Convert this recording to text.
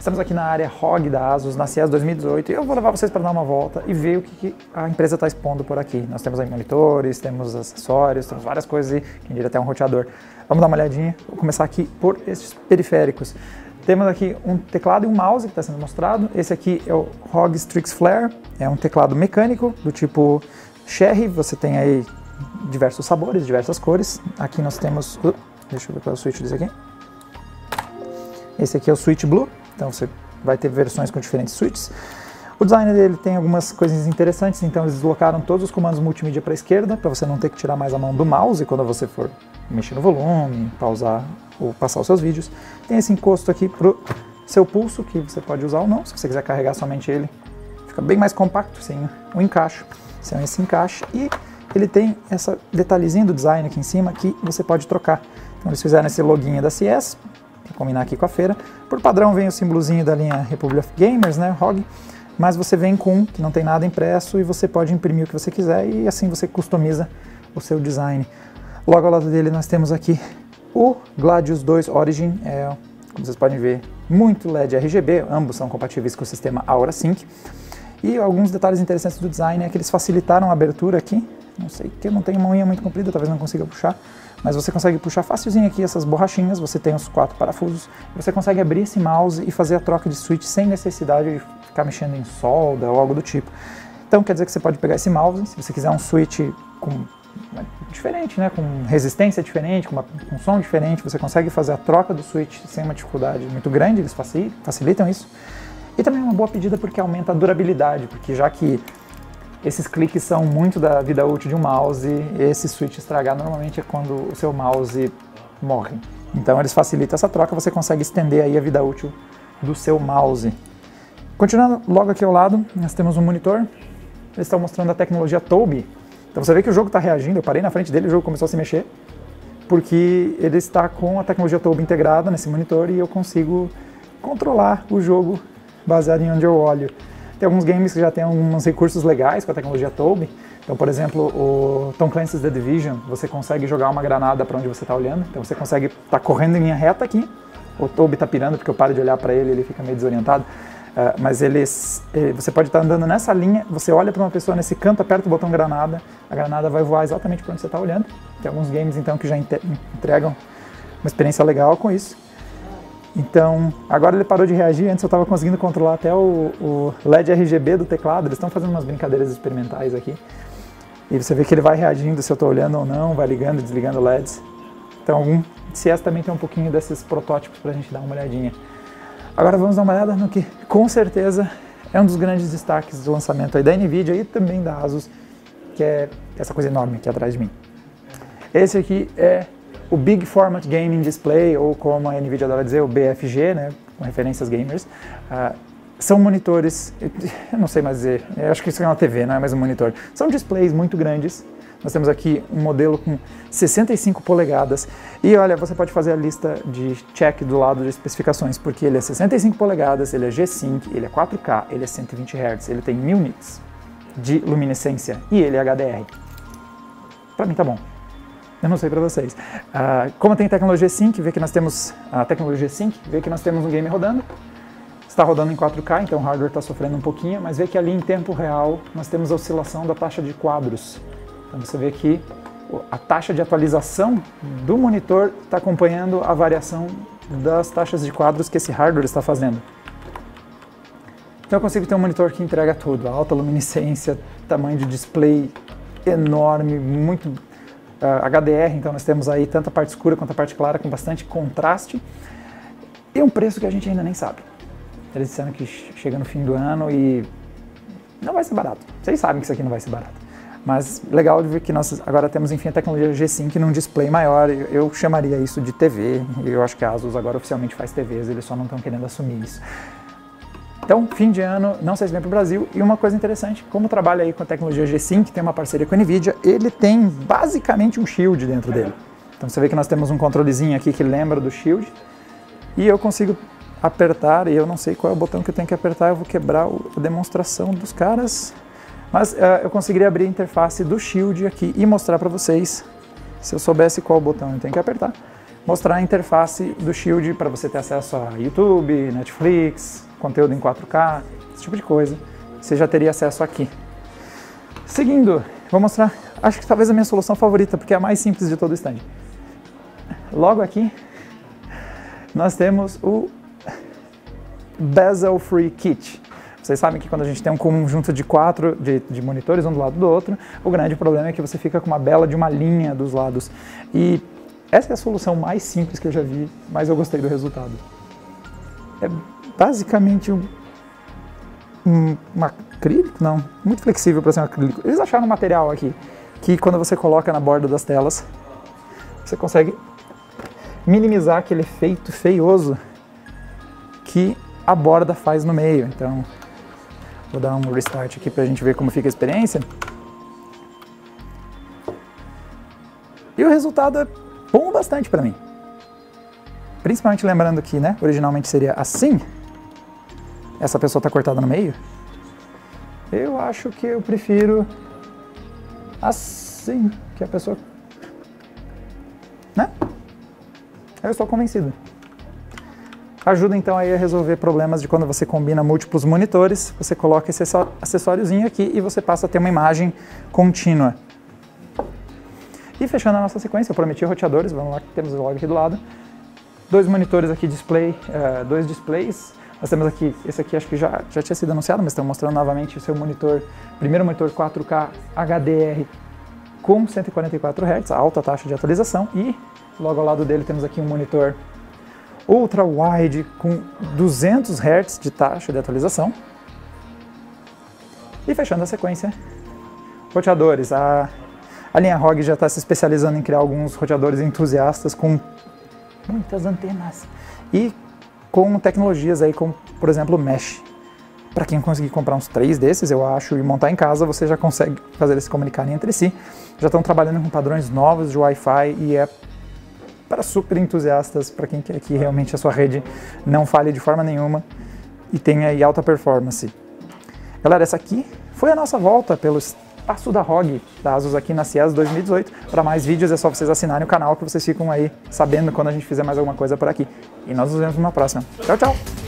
Estamos aqui na área ROG da ASUS, na CES 2018, e eu vou levar vocês para dar uma volta e ver o que, a empresa está expondo por aqui. Nós temos aí monitores, temos acessórios, temos várias coisas e quem diria até um roteador. Vamos dar uma olhadinha, vou começar aqui por esses periféricos. Temos aqui um teclado e um mouse que está sendo mostrado. Esse aqui é o ROG Strix Flare, é um teclado mecânico do tipo Cherry, você tem aí diversos sabores, diversas cores. Aqui nós temos, uh, deixa eu ver qual é o switch desse aqui. Esse aqui é o Switch Blue, então você vai ter versões com diferentes switches. O design dele tem algumas coisas interessantes, então eles deslocaram todos os comandos multimídia para a esquerda, para você não ter que tirar mais a mão do mouse quando você for mexer no volume, pausar ou passar os seus vídeos. Tem esse encosto aqui para o seu pulso, que você pode usar ou não, se você quiser carregar somente ele. Fica bem mais compacto, sem o encaixe, sem esse encaixe. E ele tem essa detalhezinho do design aqui em cima que você pode trocar. Então eles fizeram esse login da CS, combinar aqui com a feira. Por padrão vem o símbolozinho da linha Republic of Gamers, né, ROG, mas você vem com um que não tem nada impresso e você pode imprimir o que você quiser e assim você customiza o seu design. Logo ao lado dele nós temos aqui o Gladius 2 Origin, é, como vocês podem ver, muito LED RGB, ambos são compatíveis com o sistema Aura Sync. E alguns detalhes interessantes do design é que eles facilitaram a abertura aqui, não sei, que não tenho uma unha muito comprida, talvez não consiga puxar, mas você consegue puxar facilzinho aqui essas borrachinhas, você tem os quatro parafusos, você consegue abrir esse mouse e fazer a troca de switch sem necessidade de ficar mexendo em solda ou algo do tipo. Então quer dizer que você pode pegar esse mouse, se você quiser um switch com diferente, né, com resistência diferente, com, uma, com som diferente, você consegue fazer a troca do switch sem uma dificuldade muito grande, eles facilitam isso. E também uma boa pedida porque aumenta a durabilidade, porque já que esses cliques são muito da vida útil de um mouse. Esse switch estragar normalmente é quando o seu mouse morre. Então eles facilitam essa troca, você consegue estender aí a vida útil do seu mouse. Continuando logo aqui ao lado, nós temos um monitor. Eles estão mostrando a tecnologia Tobii. Então você vê que o jogo está reagindo, eu parei na frente dele, o jogo começou a se mexer, porque ele está com a tecnologia Tobii integrada nesse monitor e eu consigo controlar o jogo baseado em onde eu olho. Tem alguns games que já têm alguns recursos legais com a tecnologia Tobii. Então, por exemplo, o Tom Clancy's The Division, você consegue jogar uma granada para onde você está olhando. Então, você consegue estar tá correndo em linha reta aqui. O Toby está pirando porque eu paro de olhar para ele, ele fica meio desorientado. Uh, mas eles, ele, você pode estar tá andando nessa linha, você olha para uma pessoa nesse canto, aperta o botão granada, a granada vai voar exatamente para onde você está olhando. Tem alguns games então que já entregam uma experiência legal com isso. Então, agora ele parou de reagir, antes eu estava conseguindo controlar até o, o, LED RGB do teclado, eles estão fazendo umas brincadeiras experimentais aqui. E você vê que ele vai reagindo se eu estou olhando ou não, vai ligando e desligando LEDs. Então, CS também tem um pouquinho desses protótipos para a gente dar uma olhadinha. Agora vamos dar uma olhada no que, com certeza, é um dos grandes destaques do lançamento aí da NVIDIA e também da ASUS, que é essa coisa enorme aqui atrás de mim. Esse aqui é o Big Format Gaming Display, ou como a NVIDIA adora dizer, o BFG, né, com referências gamers, uh, são monitores, eu não sei mais dizer, acho que isso é uma TV, não é mais um monitor. São displays muito grandes. Nós temos aqui um modelo com 65 polegadas. E olha, você pode fazer a lista de check do lado de especificações, porque ele é 65 polegadas, ele é G-Sync, ele é 4K, ele é 120 Hz, ele tem 1000 nits de luminescência e ele é HDR. Para mim tá bom. Eu não sei para vocês. Uh, como tem tecnologia Sync, vê que nós temos a tecnologia Sync, vê que nós temos um game rodando. Está rodando em 4K, então o hardware está sofrendo um pouquinho, mas vê que ali em tempo real nós temos a oscilação da taxa de quadros. Então você vê que a taxa de atualização do monitor está acompanhando a variação das taxas de quadros que esse hardware está fazendo. Então eu consigo ter um monitor que entrega tudo, alta luminescência, tamanho de display enorme, muito HDR, então nós temos aí tanto a parte escura quanto a parte clara com bastante contraste e um preço que a gente ainda nem sabe. Eles disseram que chega no fim do ano e não vai ser barato. Vocês sabem que isso aqui não vai ser barato. Mas legal de ver que nós agora temos enfim a tecnologia G5 num display maior. Eu chamaria isso de TV. Eu acho que a Asus agora oficialmente faz TVs, eles só não estão querendo assumir isso. Então, fim de ano, não sei se vem para o Brasil. E uma coisa interessante, como trabalha aí com a tecnologia G5, que tem uma parceria com a NVIDIA, ele tem basicamente um Shield dentro dele. Então você vê que nós temos um controlezinho aqui que lembra do Shield. E eu consigo apertar, e eu não sei qual é o botão que eu tenho que apertar, eu vou quebrar a demonstração dos caras. Mas uh, eu conseguiria abrir a interface do Shield aqui e mostrar para vocês se eu soubesse qual botão eu tenho que apertar, mostrar a interface do Shield para você ter acesso a YouTube, Netflix, conteúdo em 4K, esse tipo de coisa. Você já teria acesso aqui. Seguindo, vou mostrar, acho que talvez a minha solução favorita, porque é a mais simples de todo o stand. Logo aqui, nós temos o Bezel Free Kit. Vocês sabem que quando a gente tem um conjunto de quatro de, de, monitores um do lado do outro, o grande problema é que você fica com uma bela de uma linha dos lados. E essa é a solução mais simples que eu já vi, mas eu gostei do resultado. É basicamente um, um, um acrílico, não, muito flexível para ser um acrílico. Eles acharam um material aqui que quando você coloca na borda das telas, você consegue minimizar aquele efeito feioso que a borda faz no meio. Então, vou dar um restart aqui para a gente ver como fica a experiência. E o resultado é bom bastante para mim. Principalmente lembrando que, né, originalmente seria assim. Essa pessoa está cortada no meio. Eu acho que eu prefiro assim, que a pessoa, né? Eu estou convencido. Ajuda então aí a resolver problemas de quando você combina múltiplos monitores, você coloca esse acessóriozinho aqui e você passa a ter uma imagem contínua. E fechando a nossa sequência, eu prometi roteadores, vamos lá que temos logo aqui do lado. Dois monitores aqui, display, uh, dois displays. Nós temos aqui, esse aqui acho que já, já tinha sido anunciado, mas estamos mostrando novamente o seu monitor, primeiro monitor 4K HDR com 144 Hz, alta taxa de atualização. E logo ao lado dele temos aqui um monitor ultra wide com 200 Hz de taxa de atualização. E fechando a sequência, roteadores. A, a linha ROG já está se especializando em criar alguns roteadores entusiastas com muitas antenas e com tecnologias aí como, por exemplo, Mesh. Para quem conseguir comprar uns três desses, eu acho, e montar em casa, você já consegue fazer eles se comunicarem entre si. Já estão trabalhando com padrões novos de Wi-Fi e é para super entusiastas, para quem quer que realmente a sua rede não falhe de forma nenhuma e tenha alta performance. Galera, essa aqui foi a nossa volta pelo espaço da ROG da ASUS aqui na CIES 2018. Para mais vídeos é só vocês assinarem o canal que vocês ficam aí sabendo quando a gente fizer mais alguma coisa por aqui. E nós nos vemos numa próxima. Tchau, tchau!